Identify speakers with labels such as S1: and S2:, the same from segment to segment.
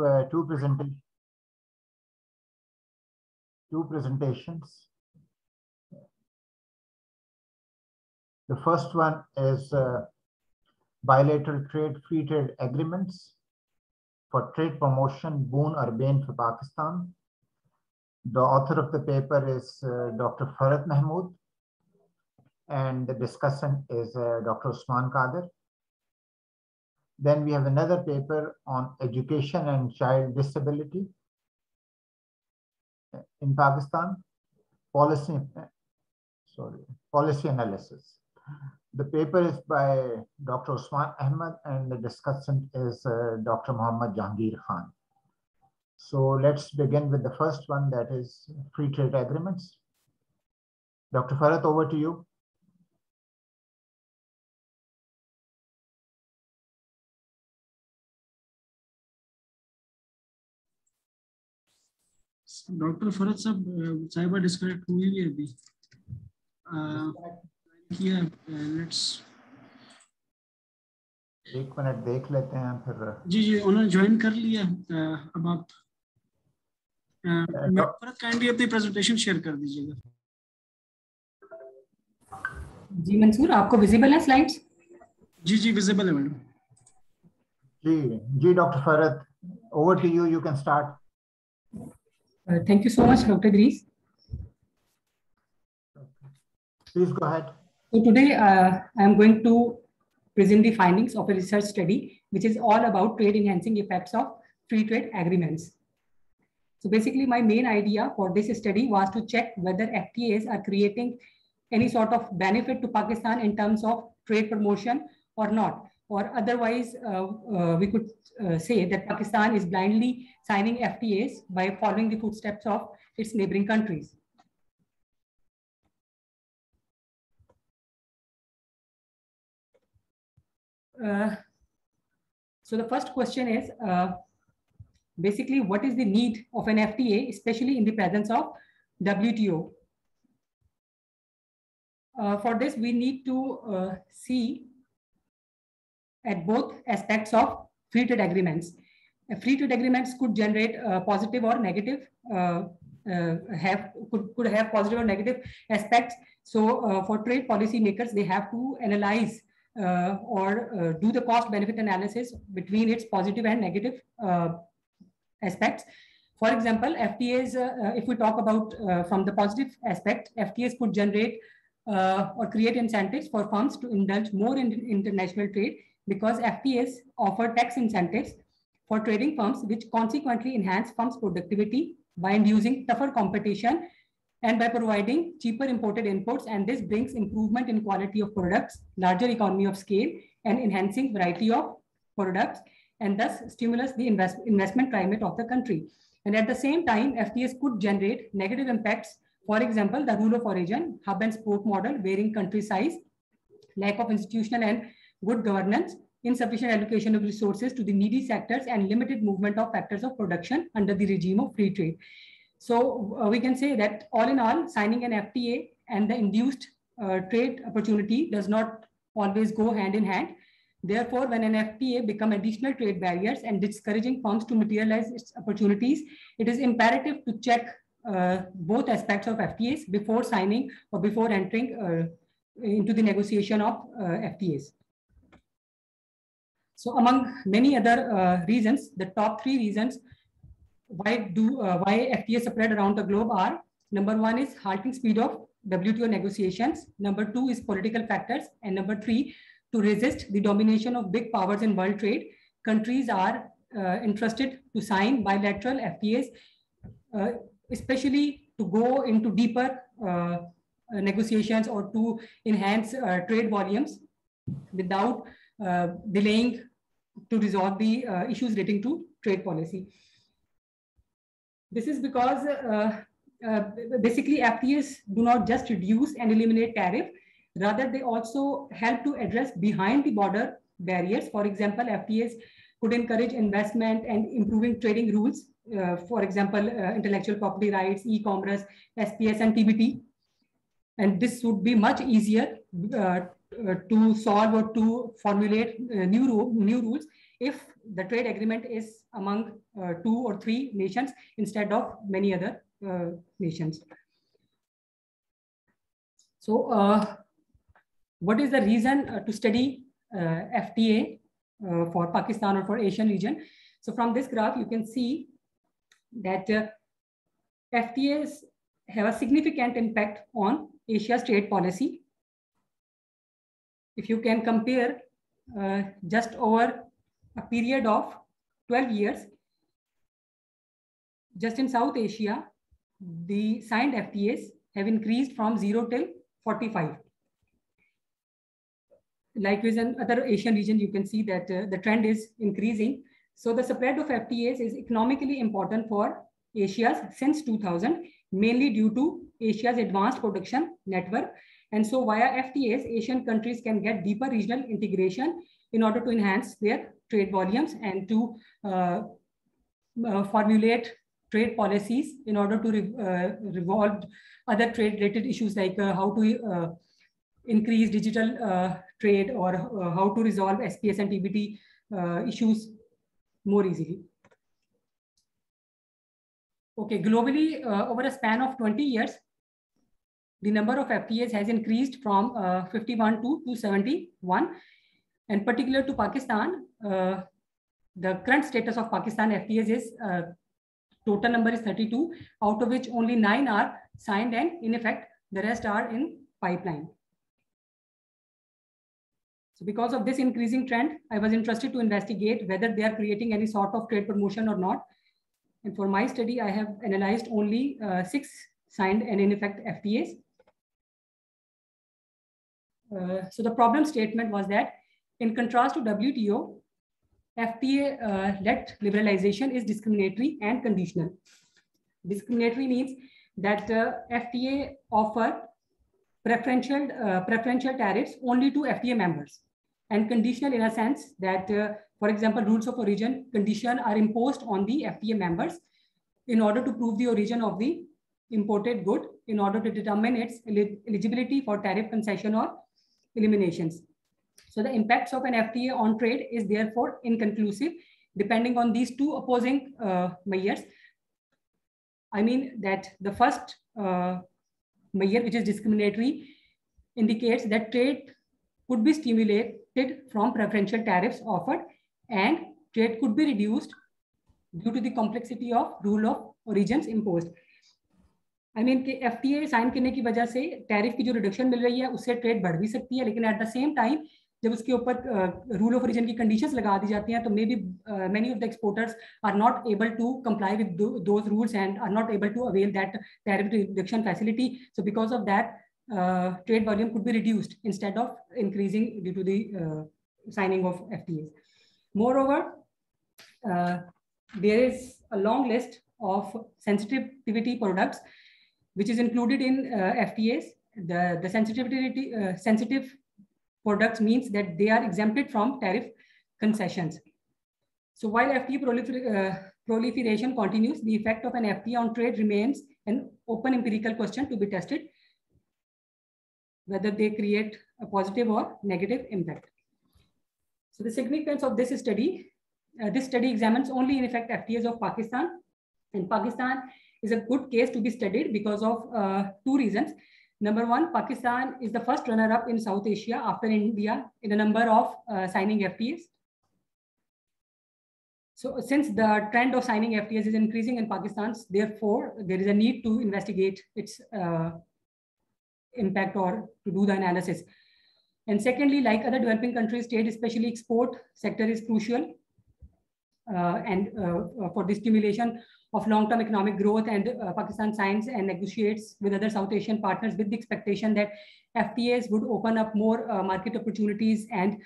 S1: uh, two presentations. Two presentations. The first one is uh, bilateral trade free trade agreements for trade promotion, boon or bane for Pakistan. The author of the paper is uh, Dr. Farhat Mahmood, and the discussant is uh, Dr. Usman Qadir. Then we have another paper on education and child disability in Pakistan, policy, sorry, policy analysis. The paper is by Dr. Usman Ahmed and the discussant is uh, Dr. Muhammad Jehangir Khan. So let's begin with the first one that is free trade agreements. Dr. Farhat, over to you.
S2: Doctor Farhad साहब cyber disconnect हुई भी अभी। किया let's
S1: एक minute देख लेते हैं फिर।
S2: जी जी उन्होंने ज्वाइन कर लिया। अब आप काइंडली अपनी प्रेजेंटेशन शेयर कर दीजिएगा।
S3: जी मंसूर आपको विजिबल है स्लाइड्स
S2: जी जी विजिबल है madam
S1: ji ji doctor Farhad over to you you can start
S3: Uh, thank you so much, Dr. Grease.
S1: Please go ahead.
S3: So today uh, I am going to present the findings of a research study, which is all about trade enhancing effects of free trade agreements. So basically my main idea for this study was to check whether FTAs are creating any sort of benefit to Pakistan in terms of trade promotion or not or otherwise uh, uh, we could uh, say that Pakistan is blindly signing FTAs by following the footsteps of its neighboring countries. Uh, so the first question is uh, basically what is the need of an FTA, especially in the presence of WTO? Uh, for this, we need to see at both aspects of free trade agreements. free trade agreements could generate uh, positive or negative, uh, uh, have could, could have positive or negative aspects. So uh, for trade policy makers, they have to analyze uh, or uh, do the cost benefit analysis between its positive and negative aspects. For example, FTAs, if we talk about from the positive aspect, FTAs could generate or create incentives for firms to indulge more in international trade because FTAs offer tax incentives for trading firms, which consequently enhance firms' productivity by inducing tougher competition and by providing cheaper imported inputs. And this brings improvement in quality of products, larger economy of scale, and enhancing variety of products, and thus stimulus the invest investment climate of the country. And at the same time, FTAs could generate negative impacts. For example, the rule of origin, hub and spoke model, varying country size, lack of institutional and good governance, insufficient allocation of resources to the needy sectors, and limited movement of factors of production under the regime of free trade. So uh, we can say that all in all, signing an FTA and the induced uh, trade opportunity does not always go hand in hand. Therefore, when an FTA become additional trade barriers and discouraging firms to materialize its opportunities, it is imperative to check uh, both aspects of FTAs before signing or before entering uh, into the negotiation of uh, FTAs. So among many other uh, reasons, the top three reasons why do uh, why FTA spread around the globe are number one is halting speed of WTO negotiations. Number two is political factors, and number three to resist the domination of big powers in world trade. Countries are uh, interested to sign bilateral FTAs, uh, especially to go into deeper uh, negotiations or to enhance uh, trade volumes without uh, delaying to resolve the uh, issues relating to trade policy. This is because uh, uh, basically FTAs do not just reduce and eliminate tariff, rather they also help to address behind the border barriers. For example, FTAs could encourage investment and improving trading rules. Uh, for example, uh, intellectual property rights, e-commerce, SPS and TBT. And this would be much easier uh, to solve or to formulate uh, new, new rules if the trade agreement is among uh, two or three nations instead of many other uh, nations. So uh, what is the reason uh, to study FTA for Pakistan or for Asian region? So from this graph, you can see that FTAs have a significant impact on Asia's trade policy. If you can compare uh, just over a period of 12 years, just in South Asia, the signed FTAs have increased from 0 till 45. Likewise, in other Asian region, you can see that uh, the trend is increasing. So the spread of FTAs is economically important for Asia since 2000, mainly due to Asia's advanced production network. And so via FTAs, Asian countries can get deeper regional integration in order to enhance their trade volumes and to uh, uh, formulate trade policies in order to re uh, revolve other trade related issues like uh, how to uh, increase digital uh, trade or how to resolve SPS and TBT issues more easily. Okay, globally, over a span of 20 years, the number of FTAs has increased from 51 to 271 and particular to Pakistan, uh, the current status of Pakistan FTAs is uh, total number is 32, out of which only nine are signed and in effect, the rest are in pipeline. So because of this increasing trend, I was interested to investigate whether they are creating any sort of trade promotion or not. And for my study, I have analyzed only uh, six signed and in effect FTAs. Uh, so the problem statement was that in contrast to WTO, FTA-led uh, liberalization is discriminatory and conditional. Discriminatory means that uh, FTA offer preferential, preferential tariffs only to FTA members and conditional in a sense that, for example, rules of origin condition are imposed on the FTA members in order to prove the origin of the imported good in order to determine its eligibility for tariff concession or eliminations. So the impacts of an FTA on trade is therefore inconclusive, depending on these two opposing uh, measures. I mean that the first uh, measure, which is discriminatory, indicates that trade could be stimulated from preferential tariffs offered and trade could be reduced due to the complexity of rule of origins imposed. I mean कि F T sign करने की वजह से tariff की जो reduction मिल रही है उससे ट्रेड बढ़ भी सकती है लेकिन एट द सेम टाइम जब उसके ऊपर रूल ऑफ़ ओरिजिन की कंडीशंस लगा दी जाती हैं तो maybe many of the exporters are not able to comply with those rules and are not able to avail that tariff reduction facility so because of that volume could be reduced instead of increasing due to the uh, signing of FTAs. Moreover, uh, there is a long list of sensitivity products which is included in uh, FTAs. The, the sensitivity sensitive products means that they are exempted from tariff concessions. So while FTA prolifer uh, proliferation continues, the effect of an FTA on trade remains an open empirical question to be tested, whether they create a positive or negative impact. So the significance of this study, uh, this study examines only in effect FTAs of Pakistan. And Pakistan is a good case to be studied because of uh, two reasons. Number one, Pakistan is the first runner-up in South Asia after India in a number of uh, signing FTAs. So since the trend of signing FTAs is increasing in Pakistan, therefore, there is a need to investigate its uh, impact or to do the analysis. And secondly, like other developing countries, trade, especially export sector is crucial. Uh, and uh, for the stimulation of long-term economic growth and uh, Pakistan signs and negotiates with other South Asian partners with the expectation that FTAs would open up more uh, market opportunities and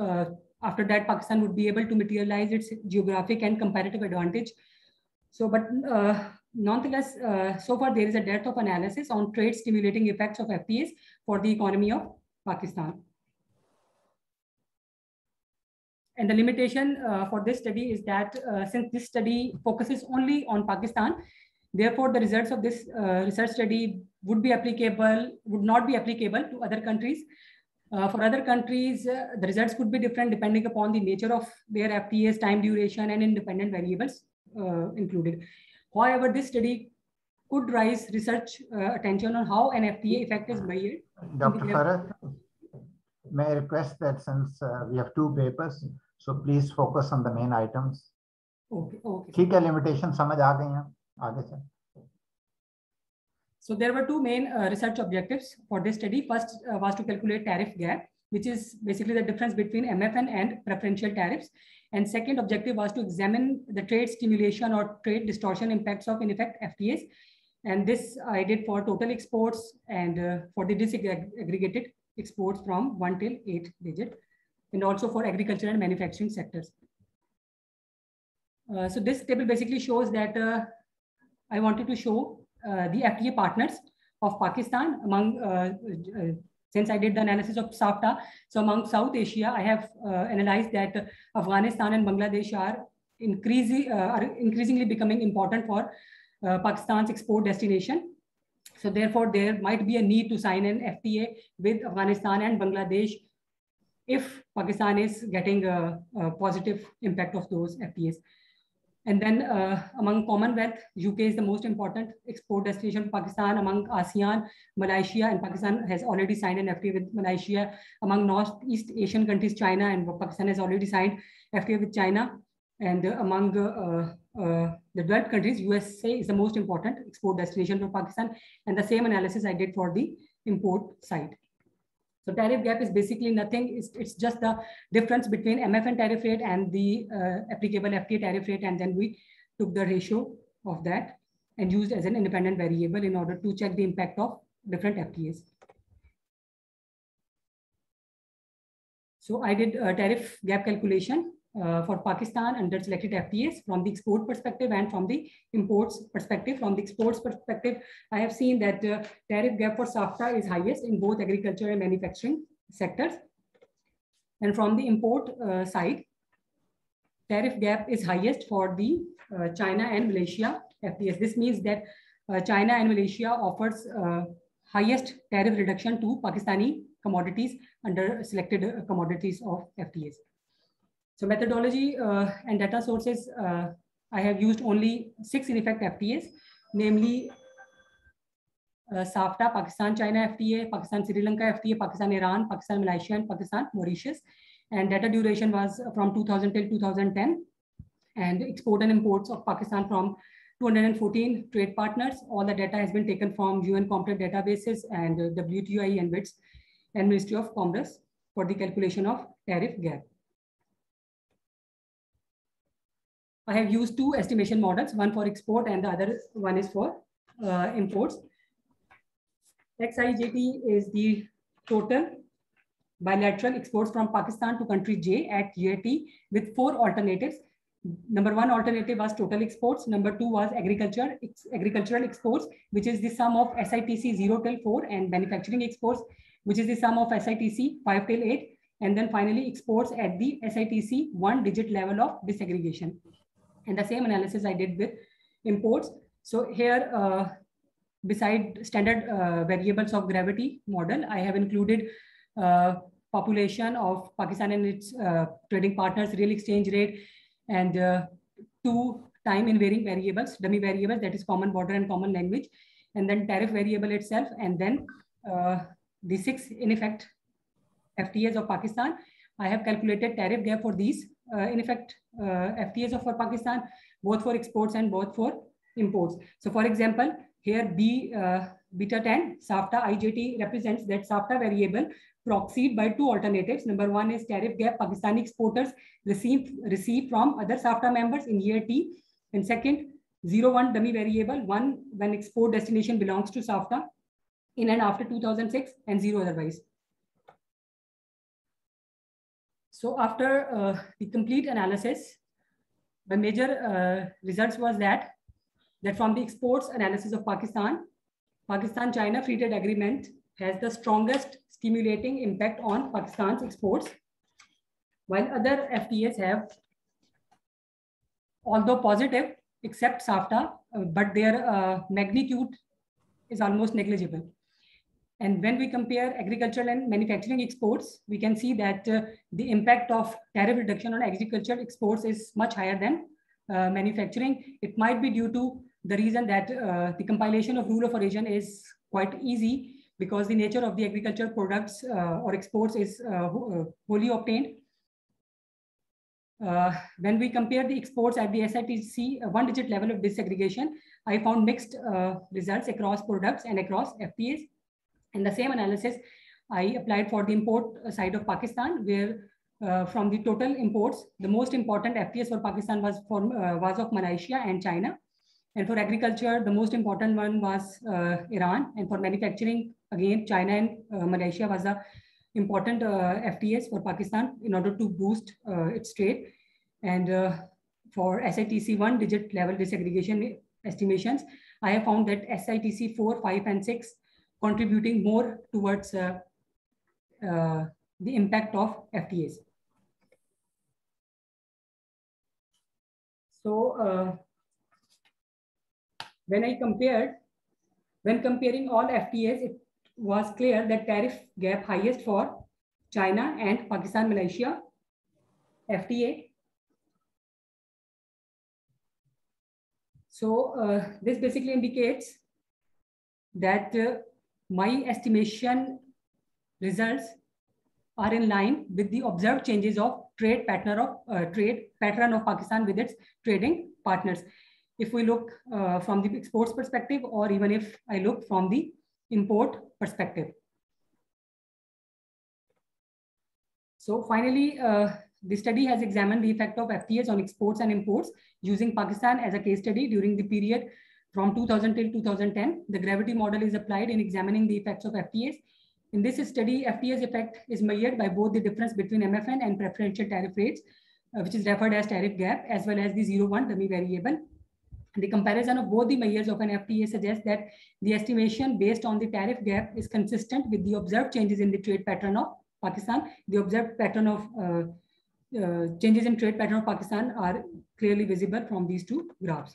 S3: uh, after that Pakistan would be able to materialize its geographic and comparative advantage. So, but uh, nonetheless, uh, so far there is a depth of analysis on trade stimulating effects of FTAs for the economy of Pakistan. And the limitation uh, for this study is that uh, since this study focuses only on Pakistan, therefore the results of this uh, research study would be applicable, would not be applicable to other countries. Uh, for other countries, uh, the results could be different depending upon the nature of their FTAs, time duration, and independent variables uh, included. However, this study could raise research attention on how an FTA effect is measured.
S1: Dr. Farah, may I request that since we have two papers, so please focus on the main items.
S3: Okay, okay.
S1: ठीक है limitation समझ आ गई हैं आगे चल
S3: So there were two main uh, research objectives for this study. First uh, was to calculate tariff gap, which is basically the difference between MFN and preferential tariffs. And second objective was to examine the trade stimulation or trade distortion impacts of in effect FTAs. And this I did for total exports and uh, for the disaggregated exports from one till eight digit, and also for agriculture and manufacturing sectors. Uh, so this table basically shows that uh, I wanted to show uh, the FTA partners of Pakistan among, uh, uh, since I did the analysis of SAFTA, so among South Asia, I have analyzed that Afghanistan and Bangladesh are, increasing, are increasingly becoming important for Pakistan's export destination. So therefore, there might be a need to sign an FTA with Afghanistan and Bangladesh if Pakistan is getting a, a positive impact of those FTAs. And then uh, among Commonwealth, UK is the most important export destination Pakistan. Among ASEAN, Malaysia and Pakistan has already signed an FTA with Malaysia. Among Northeast Asian countries, China and Pakistan has already signed FTA with China. And uh, among uh, uh, the developed countries, USA is the most important export destination for Pakistan. And the same analysis I did for the import side. So tariff gap is basically nothing. It's, it's just the difference between MFN tariff rate and the uh, applicable FTA tariff rate. And then we took the ratio of that and used as an independent variable in order to check the impact of different FTAs. So I did a tariff gap calculation uh, for Pakistan under selected FTAs from the export perspective and from the imports perspective. From the exports perspective, I have seen that uh, tariff gap for SAFTA is highest in both agriculture and manufacturing sectors. And from the import uh, side, tariff gap is highest for the uh, China and Malaysia FTAs. This means that uh, China and Malaysia offers uh, highest tariff reduction to Pakistani commodities under selected commodities of FTAs. So methodology uh, and data sources, uh, I have used only six in effect FTAs, namely uh, SAFTA, Pakistan, China FTA, Pakistan, Sri Lanka FTA, Pakistan, Iran, Pakistan, Malaysia, and Pakistan, Mauritius. And data duration was from 2000 till 2010. And export and imports of Pakistan from 214 trade partners. All the data has been taken from UN Comtrade databases and WTI and WITS and Ministry of Commerce for the calculation of tariff gap. I have used two estimation models, one for export and the other one is for uh, imports. XIJT is the total bilateral exports from Pakistan to country J at JAT with four alternatives. Number one alternative was total exports. Number two was agriculture, ex agricultural exports, which is the sum of SITC 0 till 4 and manufacturing exports, which is the sum of SITC 5 till 8. And then finally exports at the SITC one digit level of disaggregation. And the same analysis I did with imports. So here, uh, beside standard uh, variables of gravity model, I have included uh, population of Pakistan and its uh, trading partners, real exchange rate, and uh, two time invariant variables, dummy variables, that is common border and common language, and then tariff variable itself, and then uh, the six in effect FTAs of Pakistan. I have calculated tariff gap for these in effect, uh, FTAs for Pakistan, both for exports and both for imports. So for example, here B uh, beta 10 SAFTA IJT represents that SAFTA variable proxied by two alternatives. Number one is tariff gap Pakistani exporters receive, receive from other SAFTA members in year T. And second, zero one dummy variable, one when export destination belongs to SAFTA in and after 2006 and zero otherwise. So after uh, the complete analysis, the major uh, results was that, that from the exports analysis of Pakistan, Pakistan-China Free Trade Agreement has the strongest stimulating impact on Pakistan's exports, while other FTAs have, although positive, except SAFTA, uh, but their uh, magnitude is almost negligible. And when we compare agricultural and manufacturing exports, we can see that uh, the impact of tariff reduction on agricultural exports is much higher than uh, manufacturing. It might be due to the reason that uh, the compilation of rule of origin is quite easy because the nature of the agricultural products uh, or exports is uh, uh, wholly obtained. when we compare the exports at the SITC one digit level of disaggregation, I found mixed results across products and across FTAs. And the same analysis I applied for the import side of Pakistan, where uh, from the total imports, the most important FTAs for Pakistan was, for, uh, was of Malaysia and China. And for agriculture, the most important one was uh, Iran. And for manufacturing, again, China and uh, Malaysia was the important uh, FTAs for Pakistan in order to boost uh, its trade. And for SITC one digit level disaggregation estimations, I have found that SITC 4, 5, and 6 contributing more towards uh, uh, the impact of FTAs. So uh, when I compared, when comparing all FTAs, it was clear that tariff gap highest for China and Pakistan, Malaysia FTA. So uh, this basically indicates that uh, my estimation results are in line with the observed changes of trade pattern of uh, trade pattern of Pakistan with its trading partners. If we look uh, from the exports perspective, or even if I look from the import perspective. So finally, uh, the study has examined the effect of FTAs on exports and imports using Pakistan as a case study during the period from 2000 till 2010, the gravity model is applied in examining the effects of FTAs. In this study, FTA's effect is measured by both the difference between MFN and preferential tariff rates, uh, which is referred as tariff gap, as well as the zero one dummy variable. The comparison of both the measures of an FTA suggests that the estimation based on the tariff gap is consistent with the observed changes in the trade pattern of Pakistan. The observed pattern of uh, uh, changes in trade pattern of Pakistan are clearly visible from these two graphs.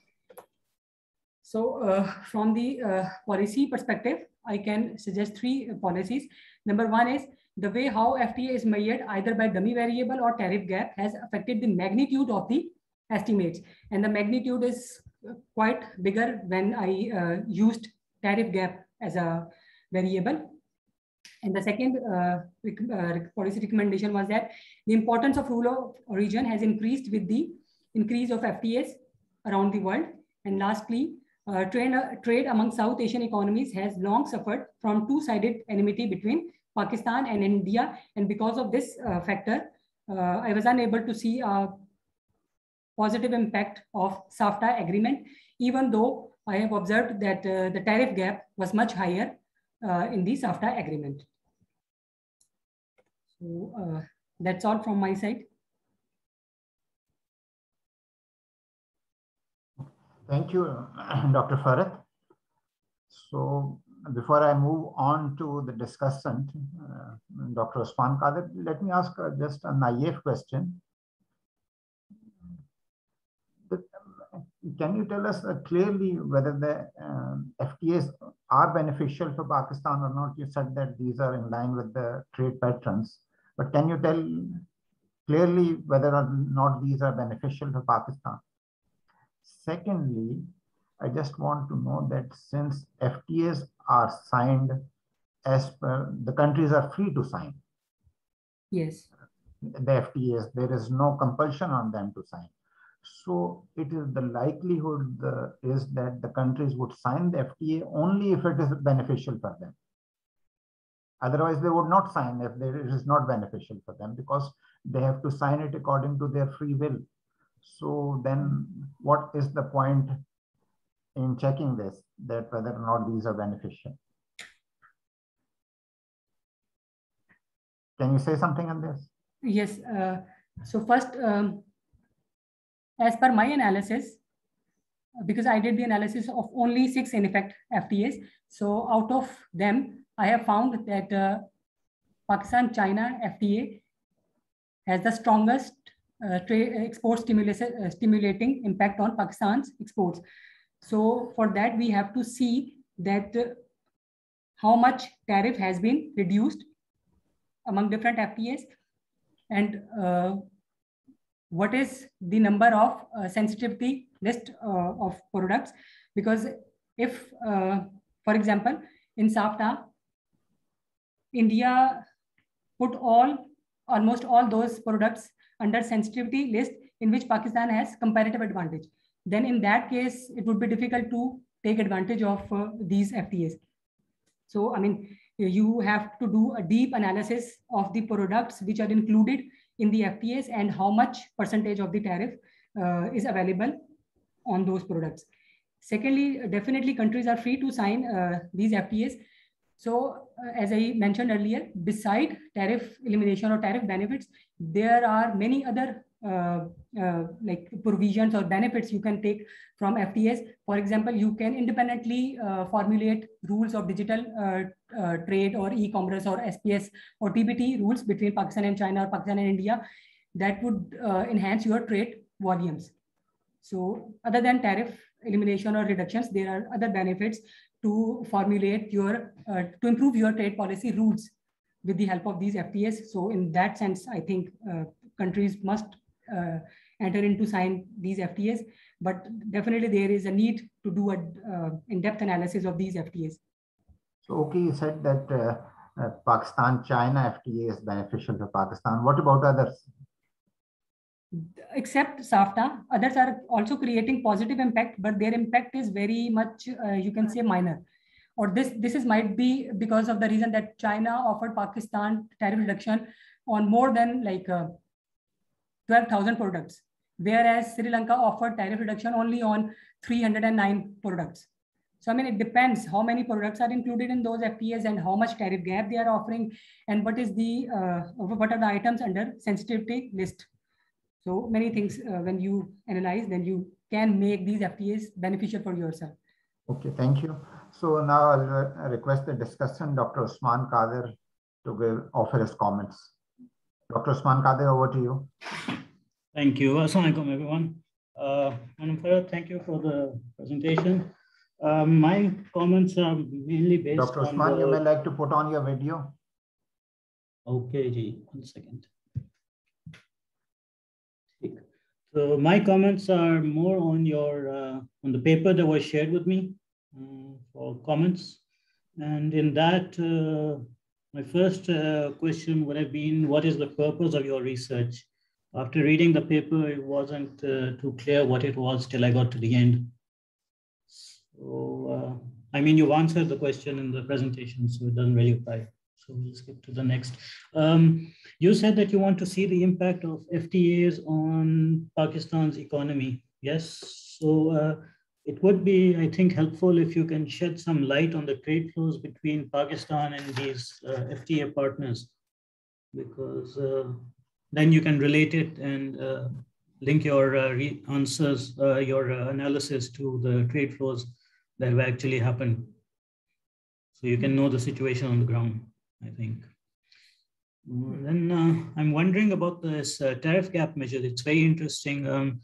S3: So uh, from the uh, policy perspective, I can suggest three policies. Number one is the way how FTA is measured either by dummy variable or tariff gap has affected the magnitude of the estimates. And the magnitude is quite bigger when I uh, used tariff gap as a variable. And the second uh, rec uh, policy recommendation was that the importance of rule of origin has increased with the increase of FTAs around the world. And lastly, uh, trade, uh, trade among South Asian economies has long suffered from two-sided enmity between Pakistan and India. And because of this uh, factor, uh, I was unable to see a positive impact of SAFTA agreement, even though I have observed that uh, the tariff gap was much higher in the SAFTA agreement. So that's all from my side.
S1: Thank you, Dr. Farhat. So before I move on to the discussant, uh, Dr. Usman Qadir, let me ask uh, just a naive question. Can you tell us uh, clearly whether the um, FTAs are beneficial for Pakistan or not? You said that these are in line with the trade patterns, but can you tell clearly whether or not these are beneficial for Pakistan? Secondly, I just want to know that since FTAs are signed as per the countries are free to sign.
S3: Yes.
S1: The FTAs, there is no compulsion on them to sign. So it is the likelihood the, is that the countries would sign the FTA only if it is beneficial for them. Otherwise, they would not sign if it is not beneficial for them because they have to sign it according to their free will. So then what is the point in checking this, that whether or not these are beneficial? Can you say something on this?
S3: Yes. Uh, so first, um, as per my analysis, because I did the analysis of only six in effect FTAs. So out of them, I have found that uh, Pakistan-China FTA has the strongest uh, trade export uh, stimulating impact on Pakistan's exports. So for that, we have to see that uh, how much tariff has been reduced among different FTAs and uh, what is the number of uh, sensitivity list uh, of products because if uh, for example in SAFTA India put all almost all those products under sensitivity list in which Pakistan has comparative advantage then in that case it would be difficult to take advantage of uh, these FTAs so I mean you have to do a deep analysis of the products which are included in the FTAs and how much percentage of the tariff uh, is available on those products. Secondly, definitely countries are free to sign uh, these FTAs. So uh, as I mentioned earlier, beside tariff elimination or tariff benefits, there are many other uh, uh, like provisions or benefits you can take from FTAs. For example, you can independently uh, formulate rules of digital trade or e-commerce or SPS or TBT rules between Pakistan and China or Pakistan and India that would enhance your trade volumes. So other than tariff elimination or reductions, there are other benefits to formulate your, uh, to improve your trade policy rules with the help of these FTAs. So in that sense, I think uh, countries must uh, enter into sign these FTAs, but definitely there is a need to do an uh, in-depth analysis of these FTAs.
S1: So, okay, you said that uh, Pakistan-China FTA is beneficial for Pakistan. What about others?
S3: Except SAFTA, others are also creating positive impact, but their impact is very much, uh, you can say, minor. Or this this is might be because of the reason that China offered Pakistan tariff reduction on more than like uh, 12,000 products, whereas Sri Lanka offered tariff reduction only on 309 products. So, I mean, it depends how many products are included in those FTAs and how much tariff gap they are offering and what is the, uh, what are the items under sensitivity list. So many things uh, when you analyze, then you can make these FTAs beneficial for yourself.
S1: Okay, thank you. So now I'll request the discussion, Dr. Usman Qadir to give, offer his comments. Dr. Usman Qadir, over to you.
S4: Thank you. Assalamualaikum, everyone. Uh, thank you for the presentation. Uh, my comments are mainly based
S1: Dr. Usman, the... you may like to put on your video.
S4: Okay, Ji, one second. So my comments are more on your uh, on the paper that was shared with me uh, for comments, and in that uh, my first uh, question would have been, what is the purpose of your research? After reading the paper, it wasn't uh, too clear what it was till I got to the end. So, uh, I mean, you've answered the question in the presentation, so it doesn't really apply. So we'll skip to the next. Um, you said that you want to see the impact of FTAs on Pakistan's economy. Yes. So uh, it would be, I think, helpful if you can shed some light on the trade flows between Pakistan and these uh, FTA partners, because uh, then you can relate it and uh, link your uh, answers, uh, your analysis to the trade flows that have actually happened. So you can know the situation on the ground, I think. Then I'm wondering about this tariff gap measure. It's very interesting. Um,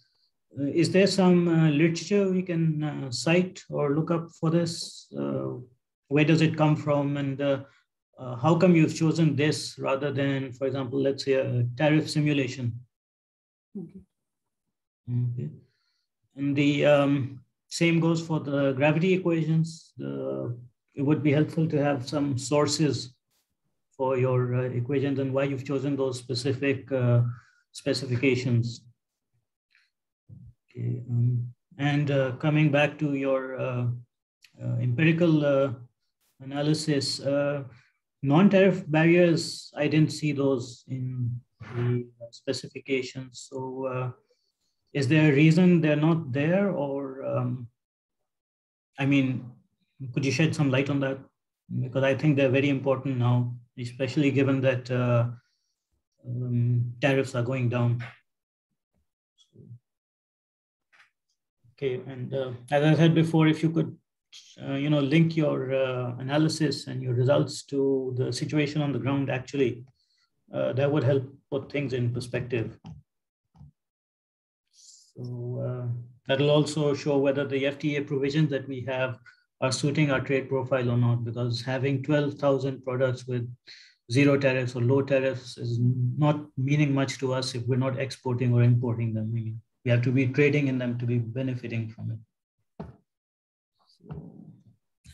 S4: uh, is there some uh, literature we can uh, cite or look up for this? where does it come from? And how come you've chosen this rather than, for example, let's say a tariff simulation? Okay. okay. And the um, same goes for the gravity equations. It would be helpful to have some sources for your uh, equations and why you've chosen those specific uh, specifications. Okay. Um, and uh, coming back to your uh, uh, empirical uh, analysis, non-tariff barriers, I didn't see those in the specifications. So is there a reason they're not there or, um, I mean, could you shed some light on that? Because I think they're very important now, especially given that um, tariffs are going down. Okay, and uh, as I said before, if you could, uh, you know, link your uh, analysis and your results to the situation on the ground, actually, uh, that would help put things in perspective. So uh, that'll also show whether the FTA provisions that we have are suiting our trade profile or not, because having 12,000 products with zero tariffs or low tariffs is not meaning much to us if we're not exporting or importing them. We have to be trading in them to be benefiting from it.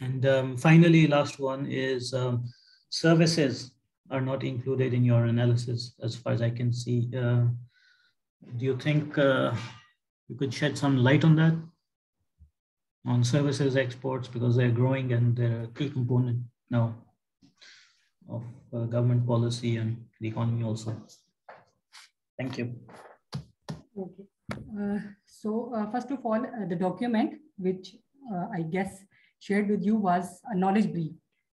S4: And um, finally, last one is um, services are not included in your analysis as far as I can see. Uh, do you think uh, you could shed some light on that? On services exports because they're growing and they're a key component now of uh, government policy and the economy also. Thank you.
S3: Okay. Uh, so uh, first of all, uh, the document, which uh, I guess shared with you was a knowledge brief,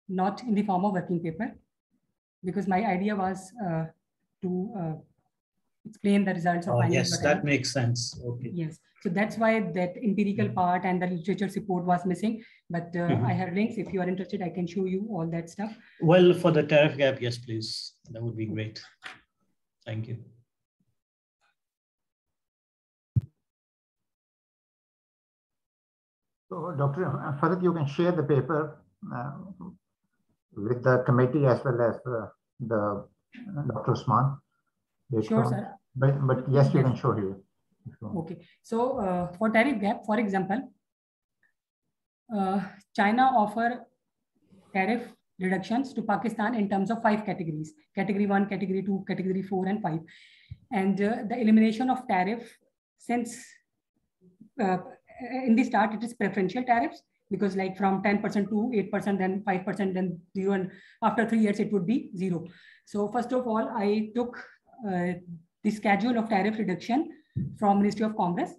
S3: not in the form of working paper, because my idea was uh, to explain the results of
S4: oh, yes that makes sense. Okay.
S3: Yes. So that's why that empirical mm-hmm. part and the literature support was missing. But uh, mm-hmm. i have links. If you are interested i can show you all that stuff.
S4: Well for the tariff gap yes please. That would be great. Thank you.
S1: So dr Farid, you can share the paper uh, with the committee as well as uh, the dr usman
S3: Sure, sir.
S1: But, but yes, you can show here.
S3: Okay. So uh, for tariff gap, for example, uh, China offer tariff reductions to Pakistan in terms of five categories, category one, category two, category four, and five. And uh, the elimination of tariff, since uh, in the start, it is preferential tariffs, because like from 10% to 8%, then 5%, then zero, and after three years, it would be zero. So first of all, I took the schedule of tariff reduction from Ministry of Commerce.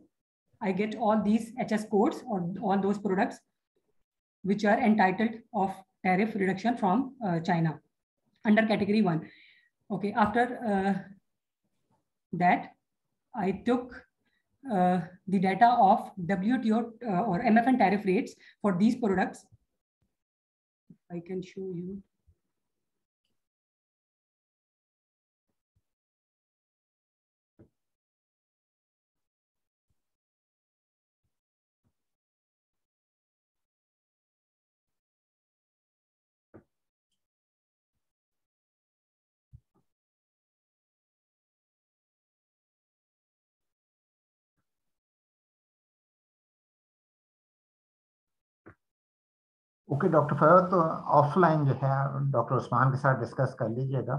S3: I get all these HS codes or all those products which are entitled of tariff reduction from uh, China under category one. Okay, after uh, that, I took uh, the data of WTO uh, or MFN tariff rates for these products. I can show you.
S1: Okay doctor फरवत तो offline जो है doctor Usman के साथ discuss कर लीजिएगा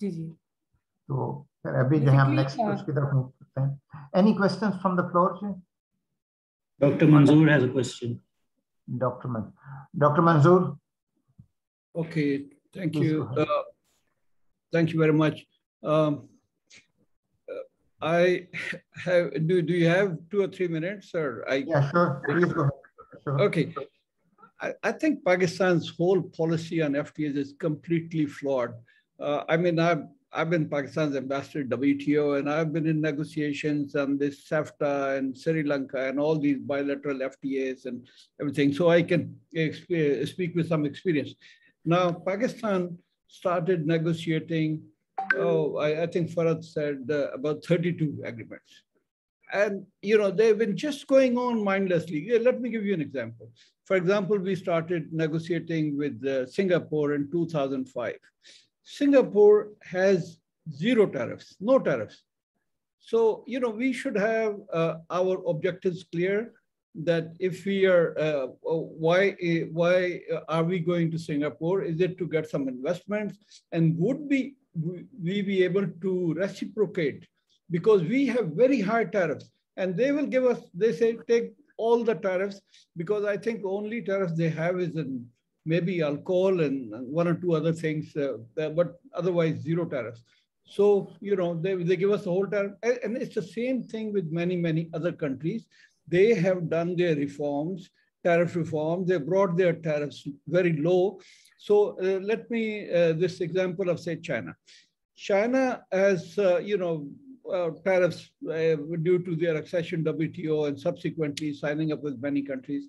S3: जी जी
S1: तो फिर अभी जो है हम नेक्स्ट उसकी तरफ मूव करते हैं any questions from the floor जी
S4: doctor Manzoor has a question
S1: doctor मन doctor Manzoor
S5: okay thank you thank you very much um, I have do do you have two or three minutes or I
S1: yeah sure please go ahead sure.
S5: okay I, I think Pakistan's whole policy on FTAs is completely flawed. Uh, I mean, I've, I've been Pakistan's ambassador to WTO, and I've been in negotiations on this SAFTA and Sri Lanka and all these bilateral FTAs and everything. So I can speak with some experience. Now, Pakistan started negotiating, oh, I, I think Farad said uh, about 32 agreements. And, you know, they've been just going on mindlessly. Let me give you an example. For example, we started negotiating with uh, Singapore in 2005. Singapore has zero tariffs, no tariffs. So, you know, we should have uh, our objectives clear that if we are, uh, why, why are we going to Singapore? Is it to get some investments? And would we, we be able to reciprocate? Because we have very high tariffs and they will give us, they say, take all the tariffs because I think only tariffs they have is in maybe alcohol and one or two other things, uh, but otherwise zero tariffs. So, you know, they, they give us the whole tariff. And it's the same thing with many, many other countries. They have done their reforms, tariff reforms. They brought their tariffs very low. So uh, let me, uh, this example of say China. China has, uh, you know, uh, tariffs uh, due to their accession WTO and subsequently signing up with many countries.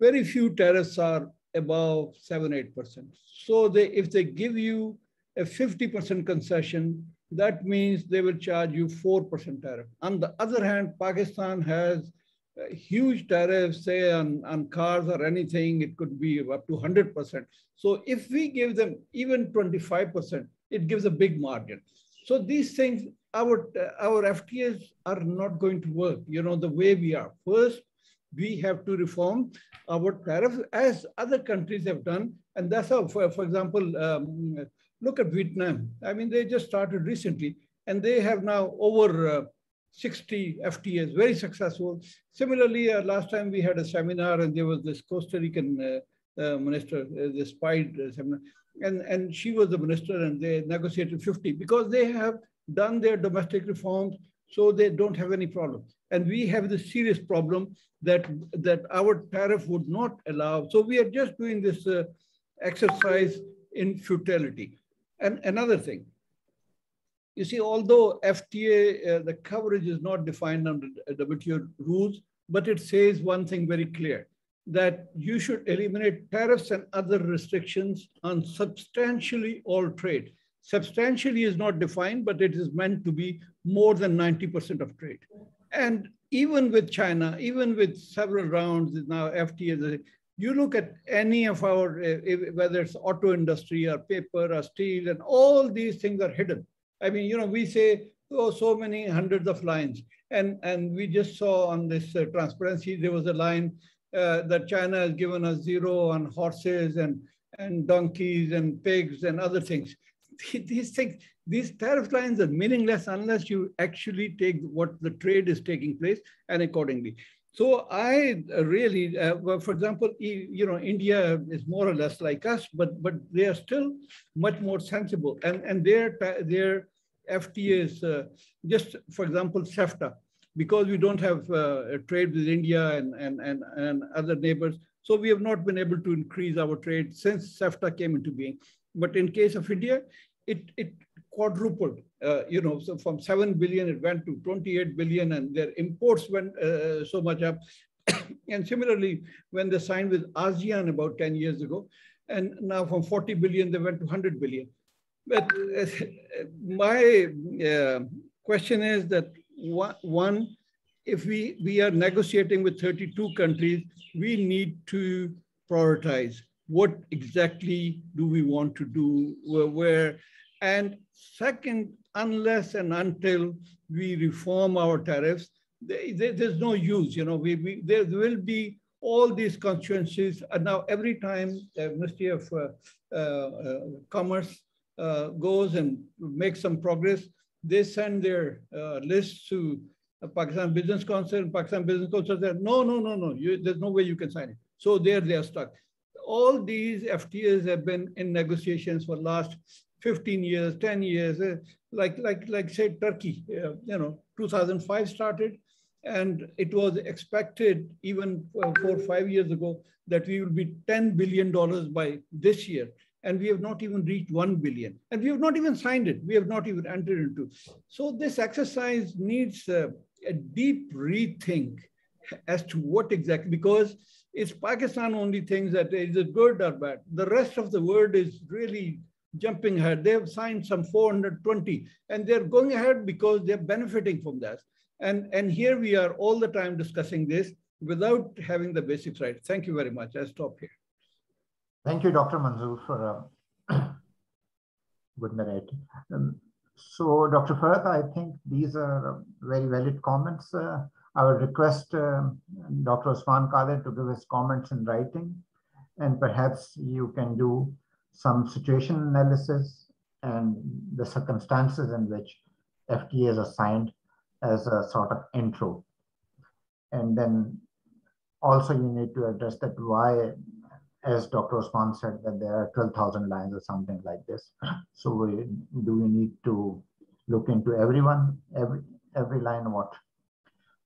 S5: Very few tariffs are above 7 8%. So they, if they give you a 50% concession, that means they will charge you 4% tariff. On the other hand, Pakistan has uh, huge tariffs, say on, on cars or anything, it could be up to 100%. So if we give them even 25%, it gives a big margin. So these things, our, our FTAs are not going to work, you know, the way we are. First, we have to reform our tariffs as other countries have done. And that's how, for, for example, um, look at Vietnam. I mean, they just started recently and they have now over uh, 60 FTAs, very successful. Similarly, uh, last time we had a seminar and there was this Costa Rican uh, uh minister, uh, the SPIDE uh, seminar, and, and she was the minister and they negotiated 50 because they have done their domestic reforms so they don't have any problem. And we have the serious problem that, that our tariff would not allow. So we are just doing this uh, exercise in futility. And another thing, you see, although FTA, uh, the coverage is not defined under WTO rules, but it says one thing very clear, that you should eliminate tariffs and other restrictions on substantially all trade. Substantially is not defined, but it is meant to be more than 90% of trade. And even with China, even with several rounds now FTA, you look at any of our, uh, whether it's auto industry or paper or steel, and all these things are hidden. I mean, you know, we say, oh, so many hundreds of lines. And, and we just saw on this uh, transparency, there was a line uh, that China has given us zero on horses and, and donkeys and pigs and other things. These things, these tariff lines are meaningless unless you actually take what the trade is taking place and accordingly. So I really, uh, well, for example, you know, India is more or less like us, but but they are still much more sensible, and and their their FTA is uh, just, for example, SAFTA, because we don't have uh, trade with India and, and and and other neighbors, so we have not been able to increase our trade since SAFTA came into being. But in case of India, it it quadrupled. Uh, you know, so from 7 billion, it went to 28 billion, and their imports went uh, so much up. and similarly, when they signed with ASEAN about 10 years ago, and now from 40 billion, they went to 100 billion. But uh, my uh, question is that one, if we, we are negotiating with 32 countries, we need to prioritize what exactly do we want to do, where, where and second, unless and until we reform our tariffs, they, they, there's no use. You know, we, we, there will be all these constituencies. And now every time the Ministry of uh, uh, Commerce uh, goes and makes some progress, they send their uh, lists to Pakistan Business Council. Pakistan Business Council said, no, no, no, no, you, there's no way you can sign it. So there they are stuck. All these FTAs have been in negotiations for last 15 years, 10 years, uh, like, like, like say Turkey, uh, you know, 2005 started and it was expected even four or five years ago that we will be $10 billion by this year. And we have not even reached 1 billion. And we have not even signed it. We have not even entered into. So this exercise needs uh, a deep rethink as to what exactly, because it's Pakistan only thinks that is it good or bad. The rest of the world is really jumping ahead. They have signed some 420 and they're going ahead because they're benefiting from that. And, and here we are all the time discussing this without having the basics right. Thank you very much. I'll stop here.
S1: Thank you, Dr. Manzoor, for a good narrative. Um, so, Dr. Farhat, I think these are very valid comments. Uh, I would request uh, Dr. Usman Qadir to give his comments in writing, and perhaps you can do some situation analysis and the circumstances in which FTA is assigned as a sort of intro. And then also you need to address that why, as Dr. Usman said, that there are 12,000 lines or something like this. So we, do we need to look into everyone, every, every line what?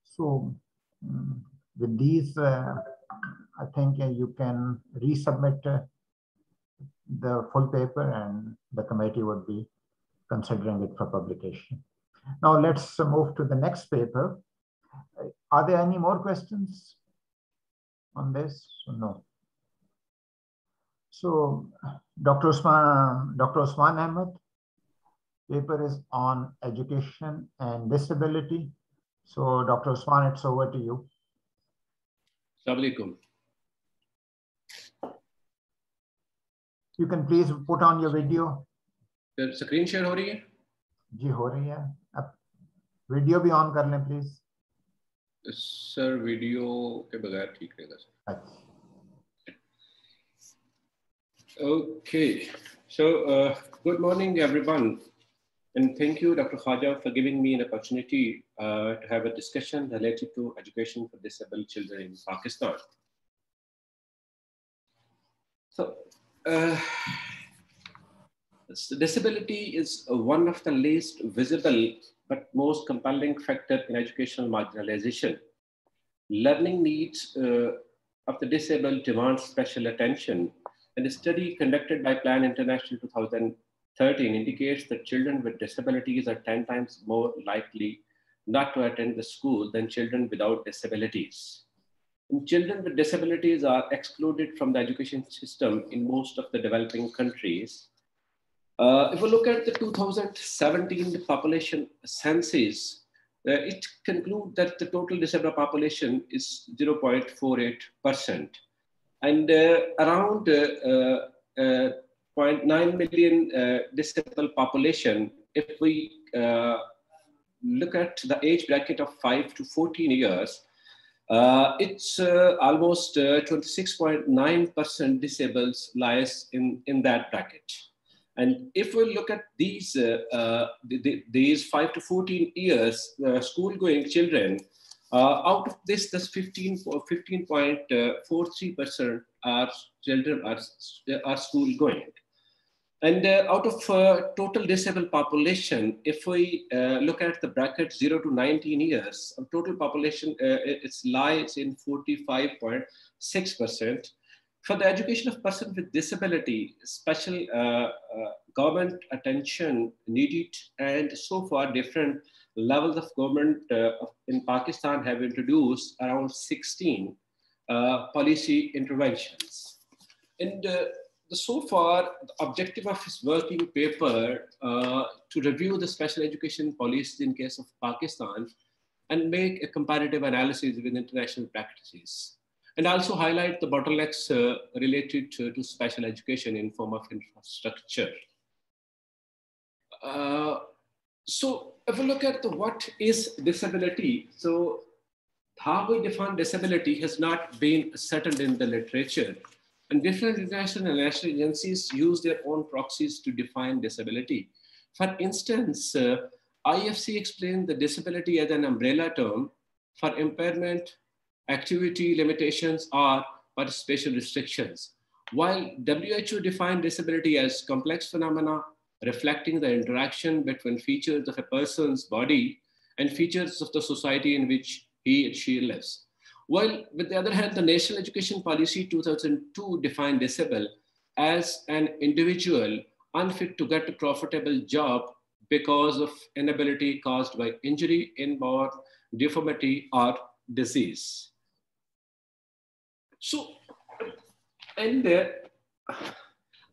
S1: So um, with these, uh, I think uh, you can resubmit uh, the full paper and the committee would be considering it for publication. Now let's move to the next paper. Are there any more questions on this? No. So Dr. Usman, Dr. Usman Ahmed paper is on education and disability. So Dr. Usman, it's over to you.
S6: Assalamualaikum.
S1: You can please put on your video.
S6: Screen share हो रही है
S1: जी हो रही है अब video भी on कर लें प्लीज
S6: सर वीडियो के बगैर ठीक रहेगा सर
S1: अच्छा
S6: Okay, so uh, good morning, everyone. And thank you, Dr. Khawaja, for giving me an opportunity uh, to have a discussion related to education for disabled children in Pakistan. So, uh, disability is one of the least visible but most compelling factor in educational marginalization. Learning needs uh, of the disabled demand special attention and a study conducted by Plan International 2013 indicates that children with disabilities are 10 times more likely not to attend the school than children without disabilities. And children with disabilities are excluded from the education system in most of the developing countries. Uh, if we look at the 2017 population census, uh, it concludes that the total disabled population is 0.48% and uh, around uh, uh, 0.9 million disabled population, if we look at the age bracket of 5 to 14 years, it's almost 26.9% disabled lies in, in that bracket. And if we look at these, uh, uh, these 5 to 14 years uh, school-going children, out of this, this 15.43% are children are, are school-going. And uh, out of uh, total disabled population, if we uh, look at the bracket 0 to 19 years, total population it lies in 45.6%. For the education of person with disability, special government attention needed, and so far different levels of government uh, in Pakistan have introduced around 16 uh, policy interventions. And uh, the, so far, the objective of his working paper to review the special education policies in case of Pakistan and make a comparative analysis with international practices and also highlight the bottlenecks uh, related to, to, special education in form of infrastructure. Uh, so if we look at the, what is disability, so how we define disability has not been settled in the literature. And different international and national agencies use their own proxies to define disability. For instance, uh, IFC explained the disability as an umbrella term for impairment, activity limitations, or participation restrictions. While WHO defined disability as complex phenomena reflecting the interaction between features of a person's body and features of the society in which he or she lives. While, with the other hand, the National Education Policy 2002 defined disabled as an individual unfit to get a profitable job because of inability caused by injury, inborn deformity, or disease. So, and uh,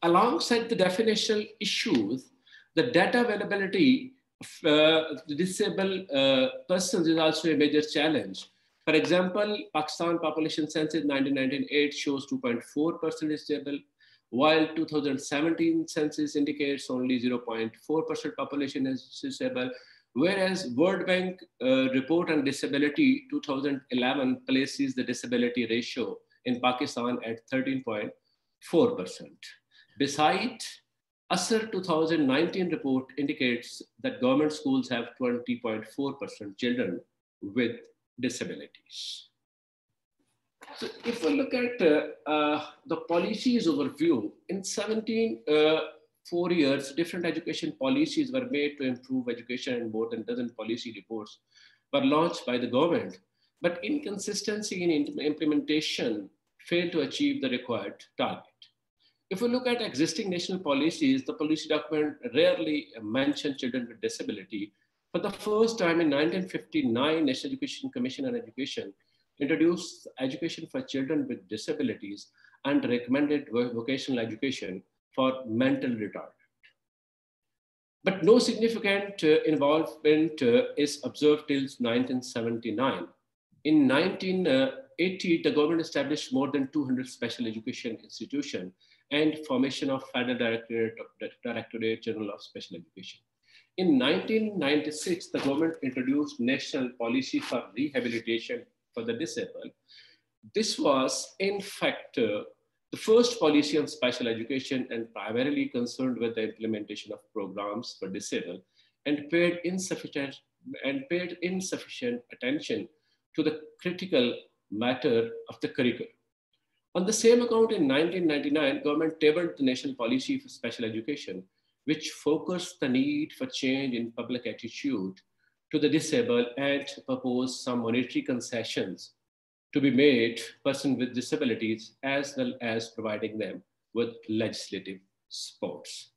S6: alongside the definitional issues, the data availability of uh, disabled uh, persons is also a major challenge. For example, Pakistan population census 1998 shows 2.4% disabled, while 2017 census indicates only 0.4% population is disabled, whereas World Bank uh, report on disability 2011 places the disability ratio in Pakistan at 13.4%. Besides, ASER 2019 report indicates that government schools have 20.4% children with disabilities. So if we look at uh, uh, the policies overview, in 17, uh, four years, different education policies were made to improve education and more than dozen policy reports were launched by the government. But inconsistency in implementation failed to achieve the required target. If we look at existing national policies, the policy document rarely mentions children with disability. For the first time in 1959, National Education Commission on Education introduced education for children with disabilities and recommended vocational education for mental retarded. But no significant uh, involvement uh, is observed till 1979. In 1980, the government established more than 200 special education institutions and formation of Federal Directorate, Directorate General of Special Education. In 1996, the government introduced national policy for rehabilitation for the disabled. This was, in fact, uh, the first policy on special education and primarily concerned with the implementation of programs for disabled and paid insufficient and paid insufficient attention to the critical matter of the curriculum. On the same account, in 1999, government tabled the national policy for special education, which focused the need for change in public attitude to the disabled and proposed some monetary concessions to be made persons with disabilities as well as providing them with legislative supports.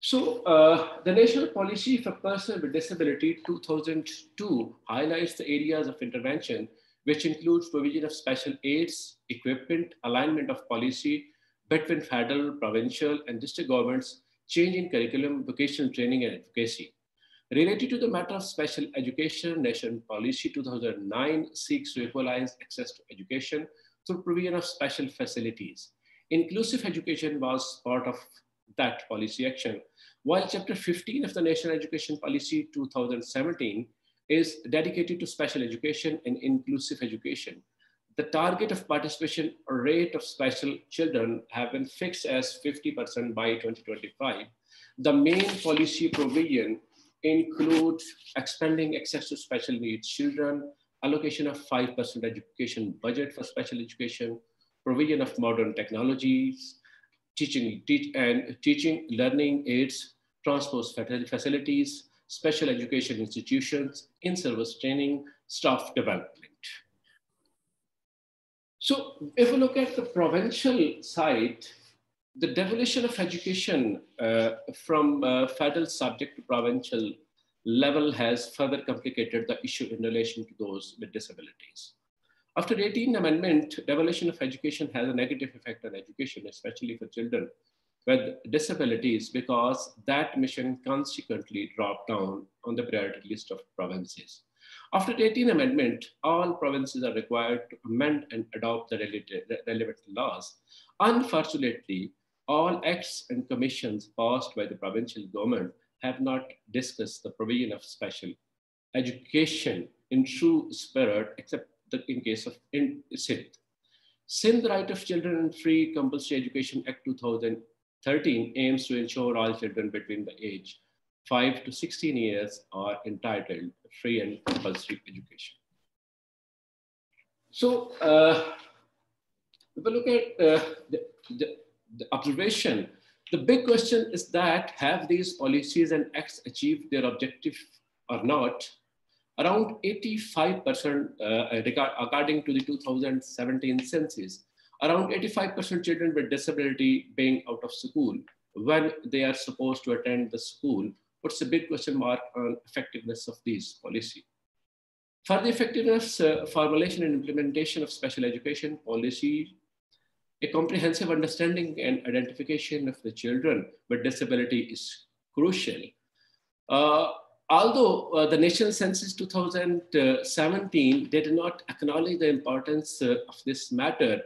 S6: So uh, the National Policy for Persons with Disability 2002 highlights the areas of intervention, which includes provision of special aids, equipment, alignment of policy between federal, provincial, and district governments, change in curriculum, vocational training, and advocacy. Related to the matter of special education, National Policy 2009 seeks to equalize access to education through provision of special facilities. Inclusive education was part of that policy action. While Chapter 15 of the National Education Policy 2017 is dedicated to special education and inclusive education, the target of participation rate of special children have been fixed as 50% by 2025. The main policy provision includes expanding access to special needs children, allocation of 5% education budget for special education, provision of modern technologies, teaching teach, and teaching learning aids, transport facilities, special education institutions, in-service training, staff development. So if we look at the provincial side, the devolution of education uh, from uh, federal subject to provincial level has further complicated the issue in relation to those with disabilities. After the 18th Amendment, devolution of education has a negative effect on education, especially for children with disabilities, because that mission consequently dropped down on the priority list of provinces. After the 18th Amendment, all provinces are required to amend and adopt the relevant laws. Unfortunately, all acts and commissions passed by the provincial government have not discussed the provision of special education in true spirit, except in case of in Sindh. Sindh Right of Children and Free Compulsory Education Act 2013 aims to ensure all children between the age 5 to 16 years are entitled free and compulsory education. So uh, if we look at uh, the, the, the observation, the big question is that have these policies and acts achieved their objective or not? Around 85%, uh, according to the 2017 census, around 85% children with disability being out of school when they are supposed to attend the school puts a big question mark on effectiveness of these policy. For the effectiveness, uh, formulation and implementation of special education policy, a comprehensive understanding and identification of the children with disability is crucial. Uh, although uh, the national census 2017 did not acknowledge the importance uh, of this matter, uh,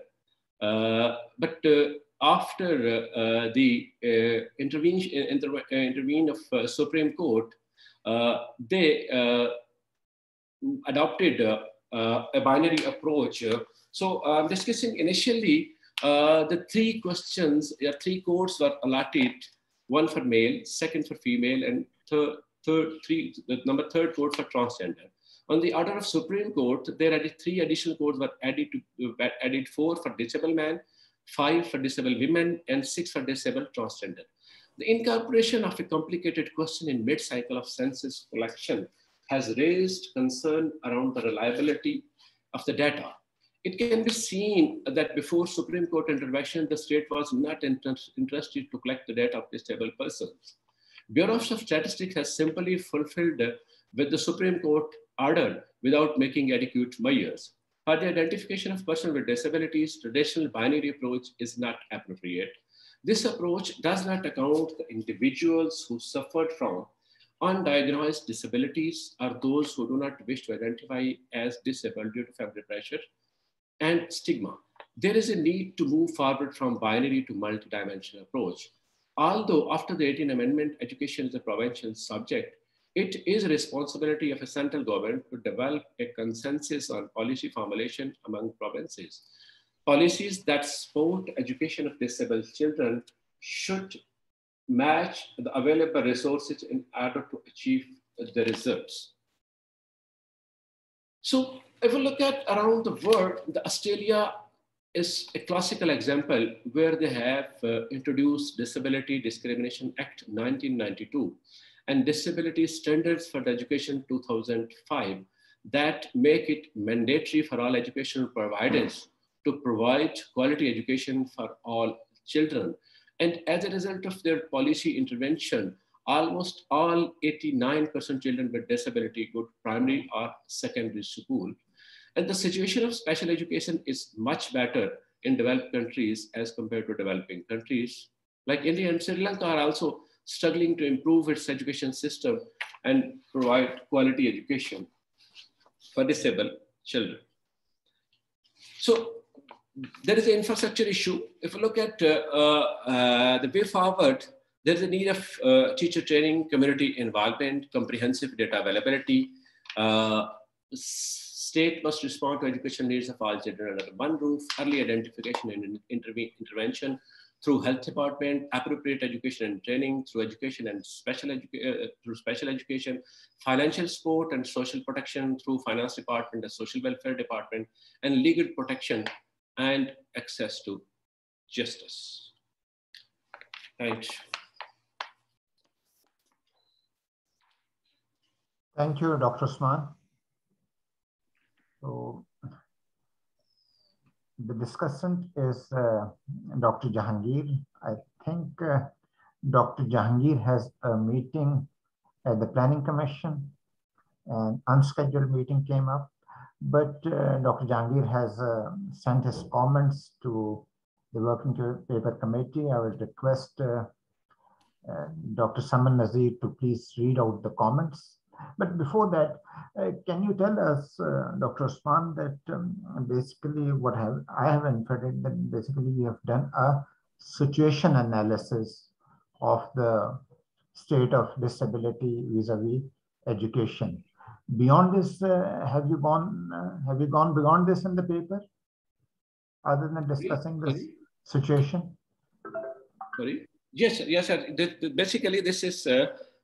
S6: Uh, but uh, after uh, uh the uh, intervention inter intervene of Supreme Court, they adopted a binary approach. so I'm discussing initially the three questions, three codes were allotted, one for male, second for female, and third, third, three, the number third code for transgender. On the order of Supreme Court, there are three additional codes were added to uh, added four for disabled men, five for disabled women, and six for disabled transgender. The incorporation of a complicated question in mid-cycle of census collection has raised concern around the reliability of the data. It can be seen that before Supreme Court intervention, the state was not inter interested to collect the data of disabled persons. Bureau of Statistics has simply fulfilled with the Supreme Court without making adequate measures. For the identification of persons with disabilities, traditional binary approach is not appropriate. This approach does not account the individuals who suffered from Undiagnosed disabilities are those who do not wish to identify as disabled due to family pressure and stigma. There is a need to move forward from binary to multidimensional approach. Although after the 18th Amendment, education is a provincial subject, it is responsibility of a central government to develop a consensus on policy formulation among provinces. Policies that support education of disabled children should match the available resources in order to achieve the results. So if we look at around the world, the Australia is a classical example where they have uh, introduced Disability Discrimination Act 1992 and Disability Standards for Education 2005 that make it mandatory for all educational providers to provide quality education for all children. And as a result of their policy intervention, almost all 89% children with disability go to primary or secondary school. And the situation of special education is much better in developed countries as compared to developing countries. Like India and Sri Lanka are also struggling to improve its education system and provide quality education for disabled children. So there is an infrastructure issue. If you look at uh, uh, the way forward, there's a need of uh, teacher training, community involvement, comprehensive data availability. Uh, state must respond to education needs of all children under one roof, early identification and intervention through health department, appropriate education and training, through education and special, edu uh, through special education, financial support and social protection through finance department, the social welfare department, and legal protection and access to justice. Thanks.
S1: Thank you, Dr. Usman. So the discussant is uh, Dr. Jehangir. I think uh, Dr. Jehangir has a meeting at the Planning Commission. An unscheduled meeting came up. But uh, Dr. Jehangir has uh, sent his comments to the Working Paper Committee. I will request uh, uh Dr. Saman Nazir to please read out the comments. But before that, uh, can you tell us, uh, Dr. Usman, that um, basically what have, I have inferred that basically you have done a situation analysis of the state of disability vis-a-vis -vis education beyond this uh, have you gone uh, have you gone beyond this in the paper other than discussing this Sorry? situation
S6: Sorry? Yes, yes, sir. Basically, this is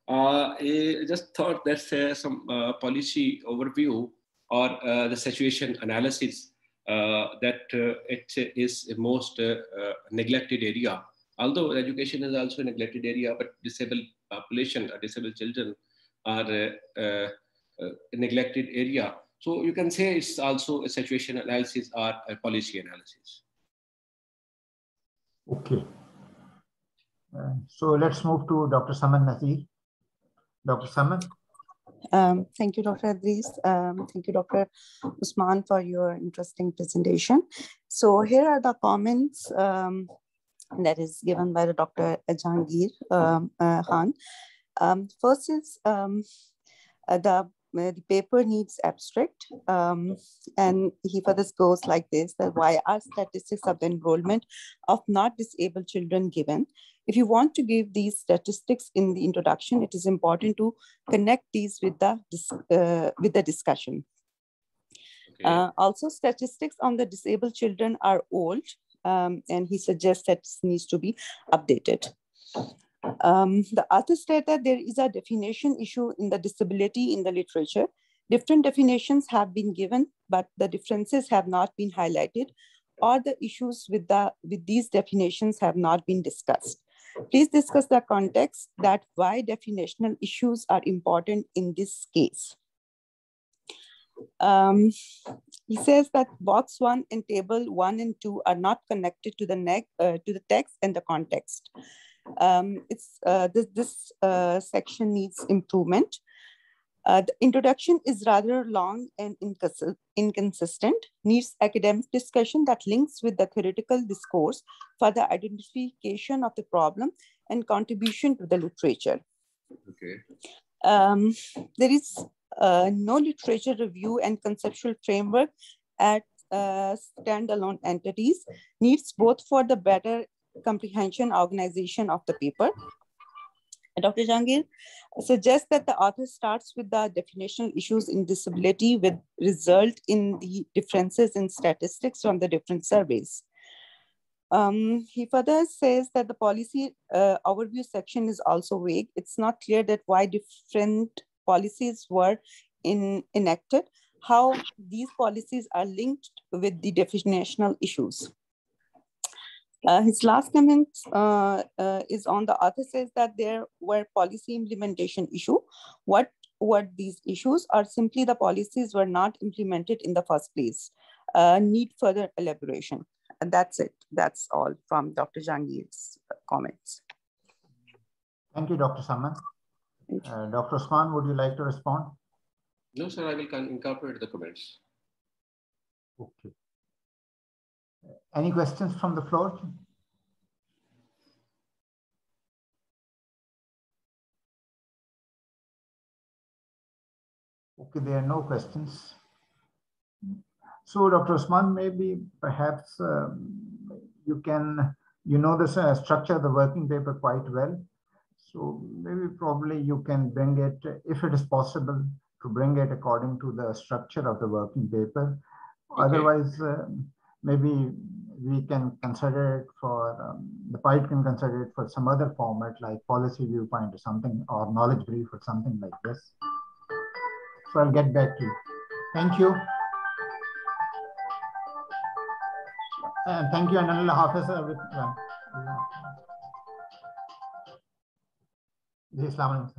S6: uh, uh, just thought that's some uh, policy overview or uh, the situation analysis that it is a most neglected area. Although education is also a neglected area, but disabled population or disabled children are uh, neglected area. So you can say it's also a situation analysis or a policy analysis.
S1: Okay. Uh, so let's move to Dr. Saman Nazir. Dr. Saman.
S7: Um, thank you, Dr. Idrees. Um, thank you, Dr. Usman, for your interesting presentation. So here are the comments um, that is given by the Dr. Jehangir um, uh, Khan. Um, first is um, uh, the the paper needs abstract. Um, and he further goes like this, that why are statistics of the enrollment of not disabled children given? If you want to give these statistics in the introduction, it is important to connect these with the, uh, with the discussion. Okay. Uh, also, statistics on the disabled children are old, um, and he suggests that needs to be updated. Um, the author stated that there is a definition issue in the disability in the literature. Different definitions have been given, but the differences have not been highlighted or the issues with, the, with these definitions have not been discussed. Please discuss the context that why definitional issues are important in this case. Um, he says that box one and table one and two are not connected to the, neck, uh, to the text and the context. Um, it's uh, this, this uh, section needs improvement. Uh, the introduction is rather long and incons inconsistent, needs academic discussion that links with the theoretical discourse for the identification of the problem and contribution to the literature.
S6: Okay.
S7: Um, there is uh, no literature review and conceptual framework at uh, standalone entities needs both for the better comprehension organization of the paper. Dr. Jehangir suggests that the author starts with the definitional issues in disability with result in the differences in statistics from the different surveys. Um, he further says that the policy uh, overview section is also vague. It's not clear that why different policies were in, enacted, how these policies are linked with the definitional issues. Uh, his last comment uh, uh, is on the author says that there were policy implementation issue. What were these issues are simply the policies were not implemented in the first place? Uh, need further elaboration. And that's it. That's all from Dr. Jehangir's comments.
S1: Thank you, Dr. Saman. Uh, Dr. Usman, would you like to respond?
S6: No, sir, I will incorporate the comments.
S1: Okay. Any questions from the floor? Okay, there are no questions. So Dr. Usman, maybe perhaps um, you can, you know the uh, structure of the working paper quite well. So maybe probably you can bring it, if it is possible, to bring it according to the structure of the working paper. Okay. Otherwise, uh, maybe we can consider it for, um, the PIDE can consider it for some other format like policy viewpoint or something, or knowledge brief or something like this. So I'll get back to you. Thank you. And thank you, Allah Hafiz. With, uh, Islam.